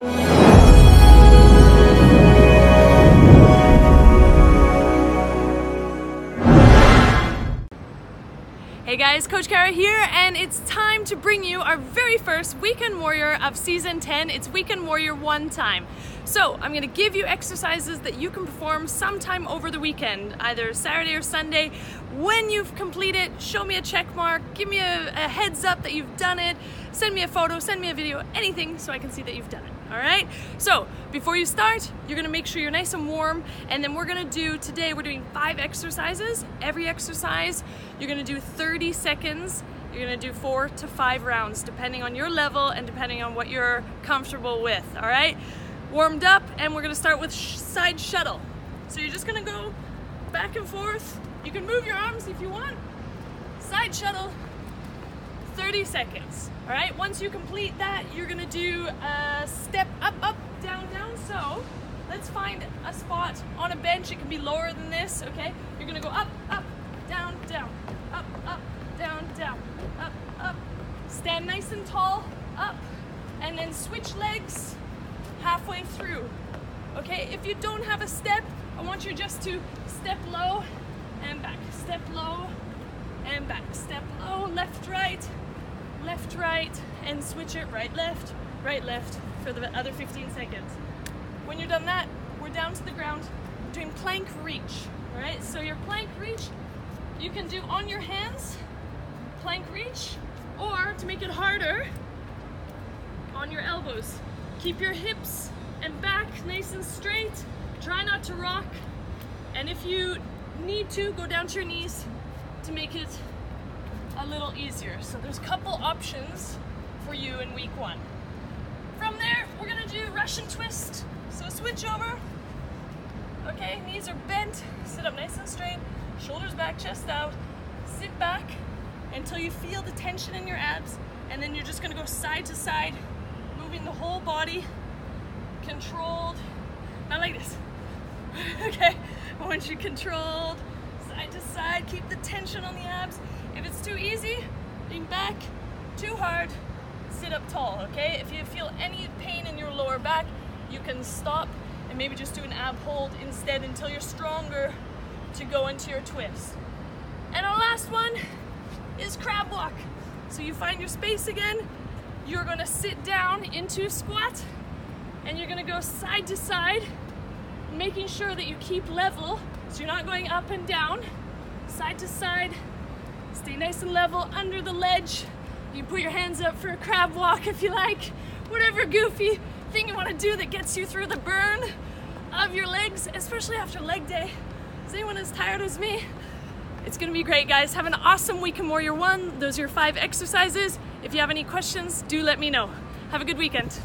Hey guys, Coach Kara here, and it's time to bring you our very first Weekend Warrior of Season 10. It's Weekend Warrior 1 time. So, I'm gonna give you exercises that you can perform sometime over the weekend, either Saturday or Sunday. When you've completed, show me a check mark, give me a, a heads up that you've done it, send me a photo, send me a video, anything so I can see that you've done it all right? So before you start, you're gonna make sure you're nice and warm, and then we're gonna do, today we're doing five exercises. Every exercise, you're gonna do 30 seconds. You're gonna do four to five rounds, depending on your level and depending on what you're comfortable with, all right? Warmed up, and we're gonna start with sh side shuttle. So you're just gonna go back and forth. You can move your arms if you want. Side shuttle, 30 seconds. All right, once you complete that, you're gonna do a step up, up, down, down. So let's find a spot on a bench. It can be lower than this, okay? You're gonna go up, up, down, down, up, up, down, down, up, up. Stand nice and tall, up, and then switch legs halfway through. Okay, if you don't have a step, I want you just to step low and back, step low and back, step low, left, right, left, right, and switch it right, left, right, left for the other 15 seconds. When you're done that, we're down to the ground doing plank reach, right? So your plank reach, you can do on your hands, plank reach, or to make it harder, on your elbows. Keep your hips and back nice and straight. Try not to rock. And if you need to, go down to your knees to make it a little easier. So there's a couple options for you in week one. From there, we're gonna do Russian twist. So switch over. Okay, knees are bent, sit up nice and straight, shoulders back, chest out. Sit back until you feel the tension in your abs, and then you're just gonna go side to side, moving the whole body, controlled. Not like this. okay, I want you controlled, side to side, keep the tension on the abs, if it's too easy, lean back, too hard, sit up tall, okay? If you feel any pain in your lower back, you can stop and maybe just do an ab hold instead until you're stronger to go into your twist. And our last one is crab walk. So you find your space again, you're gonna sit down into squat, and you're gonna go side to side, making sure that you keep level, so you're not going up and down, side to side, Stay nice and level under the ledge. You put your hands up for a crab walk if you like. Whatever goofy thing you want to do that gets you through the burn of your legs, especially after leg day. Is anyone as tired as me? It's gonna be great, guys. Have an awesome Weekend Warrior One. Those are your five exercises. If you have any questions, do let me know. Have a good weekend.